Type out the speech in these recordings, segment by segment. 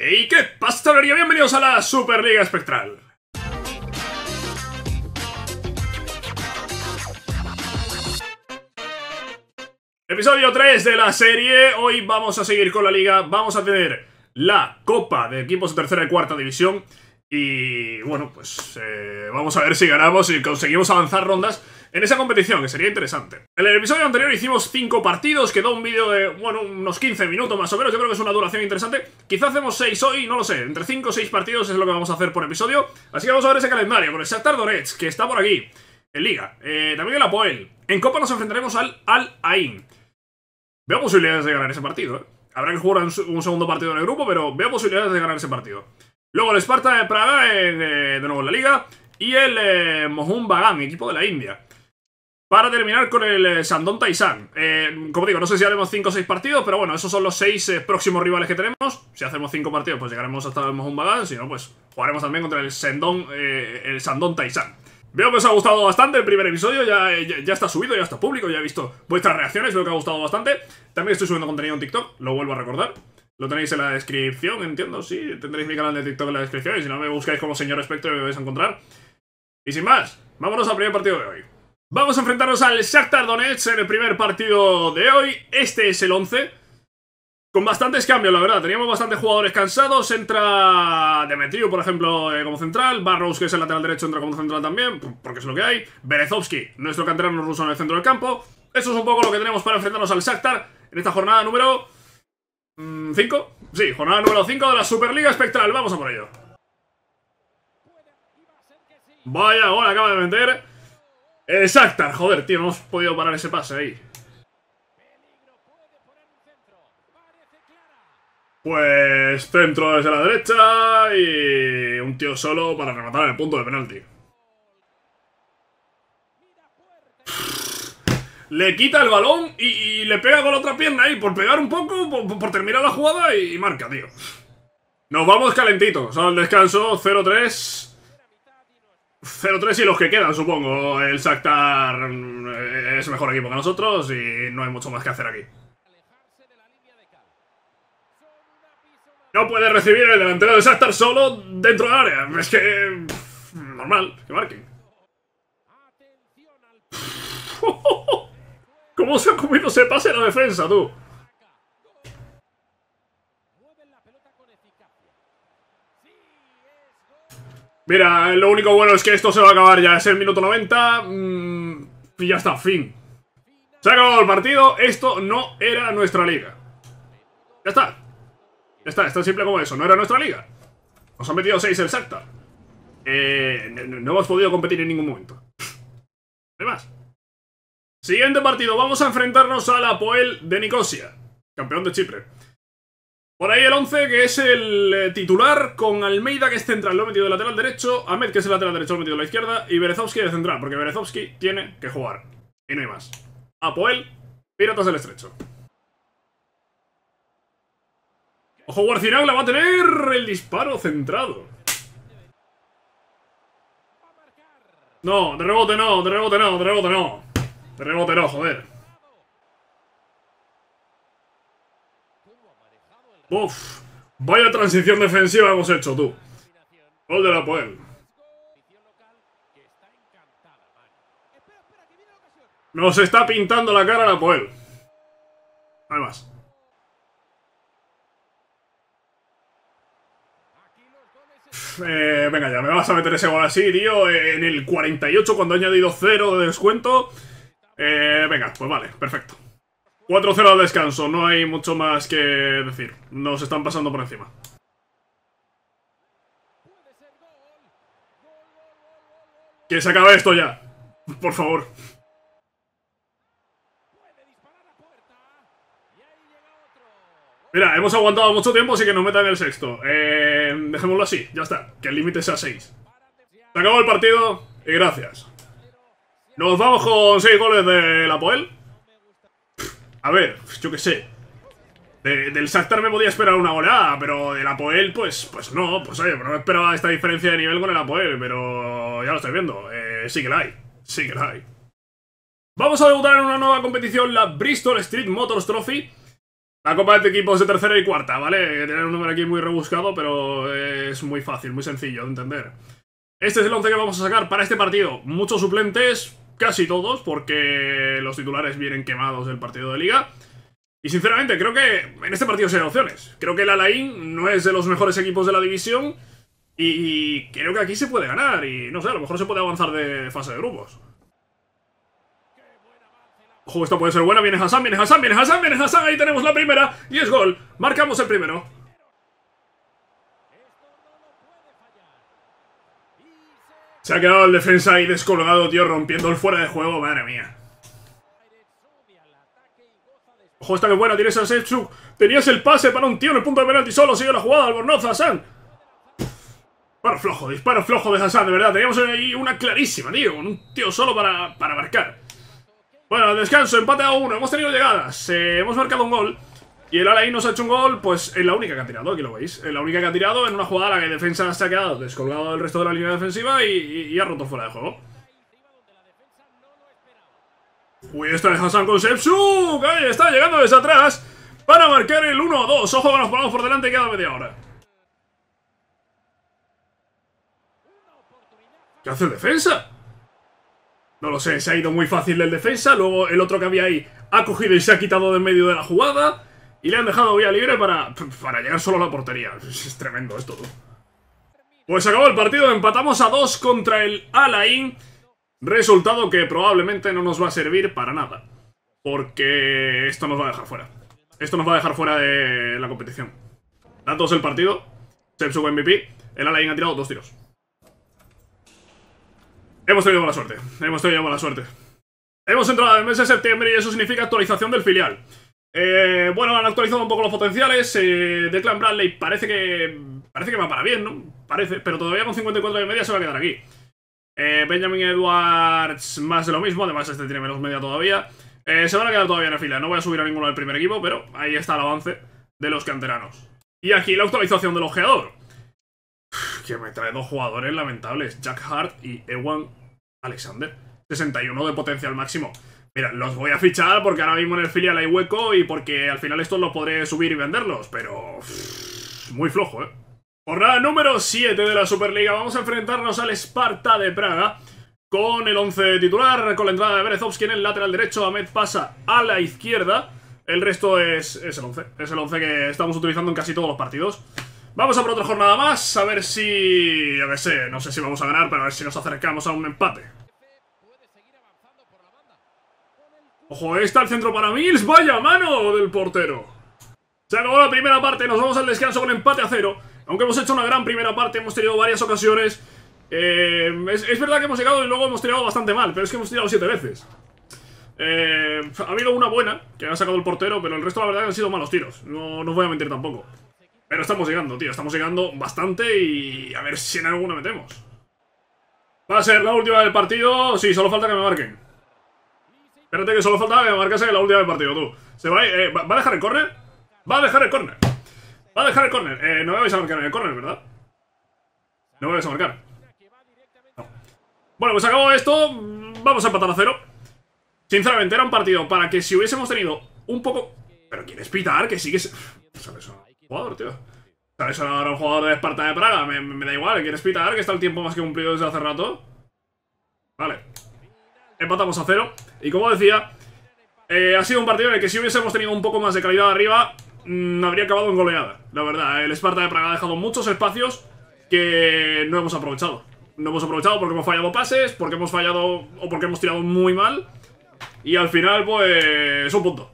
¿Y qué pasa, tablería? Bienvenidos a la Superliga Espectral. Episodio 3 de la serie. Hoy vamos a seguir con la liga. Vamos a tener la Copa de equipos de tercera y cuarta división. Y bueno, pues eh, vamos a ver si ganamos y conseguimos avanzar rondas en esa competición, que sería interesante. En el episodio anterior hicimos 5 partidos, quedó un vídeo de, bueno, unos 15 minutos más o menos, yo creo que es una duración interesante. Quizá hacemos 6 hoy, no lo sé, entre 5 o 6 partidos es lo que vamos a hacer por episodio. Así que vamos a ver ese calendario con el Shakhtar Donetsk, que está por aquí, en Liga. Eh, también el Apoel. En Copa nos enfrentaremos al Al Ain. Veo posibilidades de ganar ese partido, ¿eh? Habrá que jugar un segundo partido en el grupo, pero veo posibilidades de ganar ese partido. Luego el Sparta de Praga, eh, de nuevo en la liga. Y el eh, Mohun Bagan, equipo de la India. Para terminar con el eh, Sandon Taisan. Eh, como digo, no sé si haremos 5 o 6 partidos, pero bueno, esos son los 6 próximos rivales que tenemos. Si hacemos 5 partidos, pues llegaremos hasta el Mohun. Si no, pues jugaremos también contra el Sandon, el Sandon Taisan. Veo que os ha gustado bastante el primer episodio, ya, ya, está subido, ya está público, ya he visto vuestras reacciones, veo que ha gustado bastante. También estoy subiendo contenido en TikTok, lo vuelvo a recordar. Lo tenéis en la descripción, entiendo, sí. Tendréis mi canal de TikTok en la descripción y si no me buscáis como señor espectro me vais a encontrar. Y sin más, vámonos al primer partido de hoy. Vamos a enfrentarnos al Shakhtar Donetsk en el primer partido de hoy. Este es el 11. Con bastantes cambios, la verdad. Teníamos bastantes jugadores cansados. Entra Demetriu, por ejemplo, eh, como central. Barrows, que es el lateral derecho, entra como central también, porque es lo que hay. Berezovsky, nuestro canterano ruso en el centro del campo. Eso es un poco lo que tenemos para enfrentarnos al Shakhtar en esta jornada número ¿5? Mm, sí, jornada número 5 de la Superliga Espectral. Vamos a por ello. Vaya, ahora acaba de meter. Exacta, joder, tío, no hemos podido parar ese pase ahí. Pues centro desde la derecha y un tío solo para rematar el punto de penalti. le quita el balón y, le pega con la otra pierna ahí por pegar un poco, por, terminar la jugada y, marca, tío. Nos vamos calentitos al descanso, 0-3. 0-3 y los que quedan, supongo. El Shakhtar eh, es mejor equipo que nosotros y no hay mucho más que hacer aquí. No puede recibir el delantero del Shakhtar solo dentro del área. Es que... Normal, que marquen. ¿Cómo se ha comido ese pase la defensa, tú? Mira, lo único bueno es que esto se va a acabar ya. Es el minuto 90. Mm, y ya está, fin. Se ha acabado el partido. Esto no era nuestra liga. Ya está. Ya está, es tan simple como eso. No era nuestra liga. Nos han metido 6 el Shakhtar. Eh, no, hemos podido competir en ningún momento. ¿Qué más? Siguiente partido, vamos a enfrentarnos al Apoel de Nicosia, campeón de Chipre. Por ahí el 11, que es el eh, titular, con Almeida, que es central, lo he metido de lateral derecho, Ahmed, que es el lateral derecho, lo he metido de la izquierda, y Berezovsky de central, porque Berezovsky tiene que jugar. Y no hay más. Apoel, Piratas del Estrecho. Ojo, Warcinag la va a tener el disparo centrado. No, de rebote no, de rebote no, de rebote no. De rebote no, joder. Uf. Vaya transición defensiva hemos hecho, tú. Gol de la Poel. Nos está pintando la cara la Poel. Además. Eh, venga ya, me vas a meter ese gol así, tío. En el 48 cuando he añadido 0 de descuento. Eh, venga, pues vale, perfecto. 4-0 al descanso, no hay mucho más que decir. Nos están pasando por encima. Que se acabe esto ya. Por favor. Mira, hemos aguantado mucho tiempo, así que nos metan el sexto. Eh, dejémoslo así, ya está. Que el límite sea 6. Se acabó el partido y gracias. Nos vamos con 6 goles de la Poel. A ver, yo qué sé. del Shakhtar me podía esperar una goleada, pero del Apoel, pues, pues no, pues oye, no esperaba esta diferencia de nivel con el Apoel, pero ya lo estoy viendo. Eh, sí que la hay, sí que la hay. Vamos a debutar en una nueva competición, la Bristol Street Motors Trophy. La copa de equipos de tercera y cuarta, ¿vale? Tiene un número aquí muy rebuscado, pero es muy fácil, muy sencillo de entender. Este es el 11 que vamos a sacar para este partido. Muchos suplentes, casi todos, porque los titulares vienen quemados del partido de liga. Y sinceramente, creo que en este partido se hay opciones. Creo que el Alain no es de los mejores equipos de la división. Y creo que aquí se puede ganar. Y no sé, a lo mejor se puede avanzar de fase de grupos. Ojo, esto puede ser buena. Viene Hassan, viene Hassan, viene Hassan, viene Hassan. Ahí tenemos la primera. Y es gol. Marcamos el primero. Se ha quedado el defensa ahí descolgado, tío, rompiendo el fuera de juego. Madre mía. Ojo, esta que buena. Tienes a Sechuk. Tenías el pase para un tío en el punto de penalti solo. Sigue la jugada. Albornoz, Hassan. Disparo flojo, disparo flojo de Hassan, de verdad. Teníamos ahí una clarísima, tío. Con un tío solo para, para marcar. Bueno, descanso, empate a uno. Hemos tenido llegadas. Eh, hemos marcado un gol. Y el Alain nos ha hecho un gol, pues en la única que ha tirado, aquí lo veis. En la única que ha tirado en una jugada en la que defensa se ha quedado descolgado del resto de la línea defensiva y, ha roto fuera de juego. Uy, esta de Hassan con Sepsuk. Ahí está, llegando desde atrás para marcar el 1-2. Ojo que nos ponemos por delante queda media hora. ¿Qué hace el defensa? No lo sé, se ha ido muy fácil el defensa. Luego el otro que había ahí ha cogido y se ha quitado de medio de la jugada. Y le han dejado vía libre para, para llegar solo a la portería. Es tremendo esto. Pues acabó el partido, empatamos a dos contra el Alain. Resultado que probablemente no nos va a servir para nada. Porque esto nos va a dejar fuera. Esto nos va a dejar fuera de la competición. Datos del partido. Sepsuko MVP. El Alain ha tirado dos tiros. Hemos tenido mala suerte. Hemos tenido mala suerte. Hemos entrado en el mes de septiembre y eso significa actualización del filial. Eh, bueno, han actualizado un poco los potenciales. Eh, Declan Bradley parece que. Parece que va para bien, ¿no? Parece, pero todavía con 54 de media se va a quedar aquí. Eh, Benjamin Edwards, más de lo mismo. Además, este tiene menos media todavía. Eh, se van a quedar todavía en el filial. No voy a subir a ninguno del primer equipo, pero ahí está el avance de los canteranos. Y aquí la actualización del ojeador. Que me trae dos jugadores lamentables: Jack Hart y Ewan Alexander. 61 de potencial máximo. Mira, los voy a fichar porque ahora mismo en el filial hay hueco y porque al final estos los podré subir y venderlos, pero... muy flojo, ¿eh? Jornada número 7 de la Superliga. Vamos a enfrentarnos al Sparta de Praga con el 11 titular, con la entrada de Berezovski en el lateral derecho. Ahmed pasa a la izquierda. El resto es, es el 11. Es el 11 que estamos utilizando en casi todos los partidos. Vamos a por otra jornada más, a ver si... Yo qué sé, no sé si vamos a ganar, pero a ver si nos acercamos a un empate. Ojo, está el centro para Mills. Vaya mano del portero. Se acabó la primera parte. Nos vamos al descanso con empate a cero. Aunque hemos hecho una gran primera parte, hemos tenido varias ocasiones. Eh, es, verdad que hemos llegado y luego hemos tirado bastante mal, pero es que hemos tirado siete veces. Eh, ha habido una buena, que ha sacado el portero, pero el resto la verdad han sido malos tiros. No, no os voy a mentir tampoco. Pero estamos llegando, tío. Estamos llegando bastante y a ver si en alguna metemos. Va a ser la última del partido. Sí, solo falta que me marquen. Espérate que solo faltaba que marcase la última del partido, tú. ¿Se va, eh, ¿Va a dejar el córner? Va a dejar el córner. Va a dejar el córner. Eh, no me vais a marcar en el córner, ¿verdad? No me vais a marcar. Bueno, pues acabó esto. Vamos a empatar a cero. Sinceramente, era un partido para que si hubiésemos tenido un poco... ¿Pero quieres pitar? Que sí que... ¿Sabes? Un jugador, tío. ¿Sabes? Ahora un jugador de Esparta de Praga. Me, me da igual. ¿Quieres pitar? Que está el tiempo más que cumplido desde hace rato. Vale. Empatamos a cero. Y como decía, eh, ha sido un partido en el que si hubiésemos tenido un poco más de calidad arriba, mm, habría acabado en goleada. La verdad, el Sparta de Praga ha dejado muchos espacios que no hemos aprovechado. No hemos aprovechado porque hemos fallado pases, porque hemos fallado o porque hemos tirado muy mal. Y al final, pues, un punto.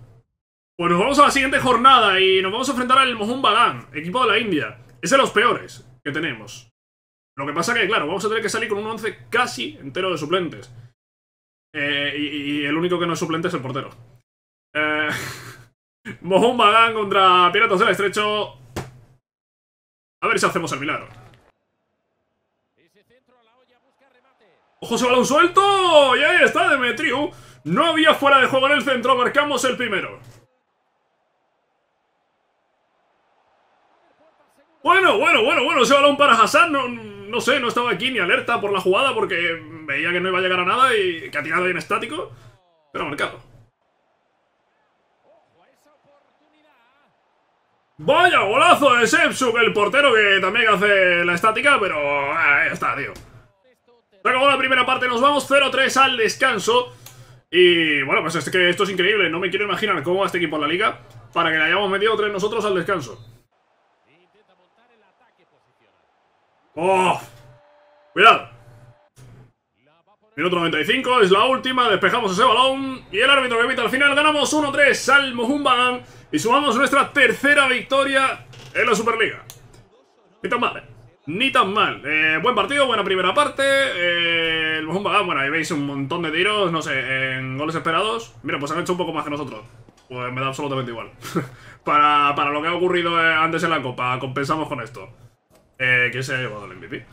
Pues nos vamos a la siguiente jornada y nos vamos a enfrentar al Mohun Bagan, equipo de la India. Es de los peores que tenemos. Lo que pasa que, claro, vamos a tener que salir con un 11 casi entero de suplentes. Eh, y, el único que no es suplente es el portero. Eh, Mohun contra Piratas del Estrecho. A ver si hacemos el milagro. ¡Ojo, ese balón suelto! Y ahí está Demetriu. No había fuera de juego en el centro, marcamos el primero. Bueno, bueno, bueno, bueno, ese balón para Hassan, no, no sé, no estaba aquí ni alerta por la jugada porque veía que no iba a llegar a nada y que ha tirado bien estático, pero ha marcado. Vaya golazo de Sepsuk, el portero que también hace la estática, pero ah, ahí está, tío. Se acabó la primera parte, nos vamos 0-3 al descanso. Y bueno, pues es que esto es increíble, no me quiero imaginar cómo va este equipo en la liga para que le hayamos metido tres nosotros al descanso. ¡Oh! Cuidado. Minuto 95, es la última, despejamos ese balón y el árbitro que evita al final, ganamos 1-3 al Mohumban y sumamos nuestra tercera victoria en la Superliga. Ni tan mal, ¿eh? Ni tan mal. Eh, buen partido, buena primera parte. Eh, el Mohumban, bueno, ahí veis un montón de tiros, no sé, en goles esperados. Mira, pues han hecho un poco más que nosotros. Pues me da absolutamente igual. para, para, lo que ha ocurrido eh, antes en la Copa, compensamos con esto. Eh, ¿Quién se ha llevado el MVP?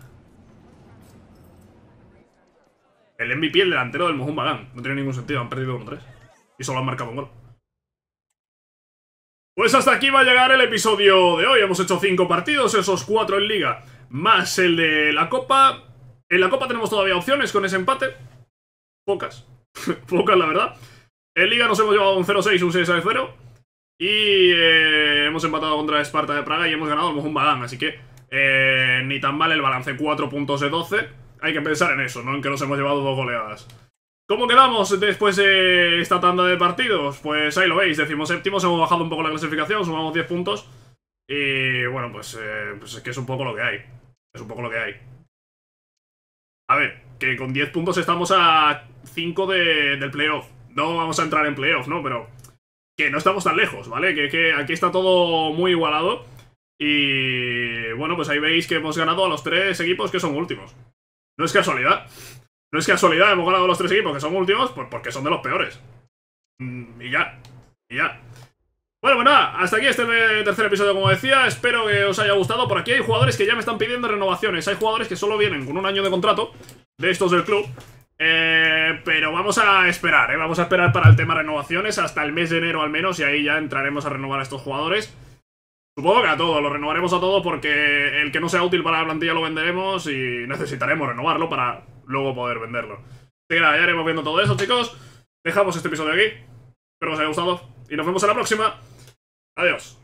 El MVP, el delantero del Mohun Bagan. No tiene ningún sentido, han perdido 1-3. Y solo han marcado un gol. Pues hasta aquí va a llegar el episodio de hoy. Hemos hecho 5 partidos, esos 4 en Liga, más el de la Copa. En la Copa tenemos todavía opciones con ese empate. Pocas. Pocas, la verdad. En Liga nos hemos llevado un 0-6, un 6-0. Y eh, hemos empatado contra Esparta de Praga y hemos ganado el Mohun Bagan. Así que eh, ni tan mal el balance, 4 puntos de 12 hay que pensar en eso, no en que nos hemos llevado dos goleadas. ¿Cómo quedamos después de esta tanda de partidos? Pues ahí lo veis, decimos séptimos, hemos bajado un poco la clasificación, sumamos 10 puntos. Y bueno, pues, eh, pues es que es un poco lo que hay. Es un poco lo que hay. A ver, que con 10 puntos estamos a 5 de, del playoff. No vamos a entrar en playoff, ¿no? Pero que no estamos tan lejos, ¿vale? Que, que aquí está todo muy igualado. Y bueno, pues ahí veis que hemos ganado a los tres equipos que son últimos. No es casualidad. No es casualidad, hemos ganado los tres equipos que son últimos, pues porque son de los peores. Mm, y ya. Y ya. Bueno, pues nada, hasta aquí este tercer episodio, como decía. Espero que os haya gustado. Por aquí hay jugadores que ya me están pidiendo renovaciones. Hay jugadores que solo vienen con un año de contrato de estos del club. Eh, pero vamos a esperar, ¿eh? Vamos a esperar para el tema renovaciones hasta el mes de enero al menos y ahí ya entraremos a renovar a estos jugadores. Supongo que a todos, lo renovaremos a todos porque el que no sea útil para la plantilla lo venderemos y necesitaremos renovarlo para luego poder venderlo. Así que nada, ya iremos viendo todo eso, chicos. Dejamos este episodio aquí. Espero que os haya gustado y nos vemos en la próxima. Adiós.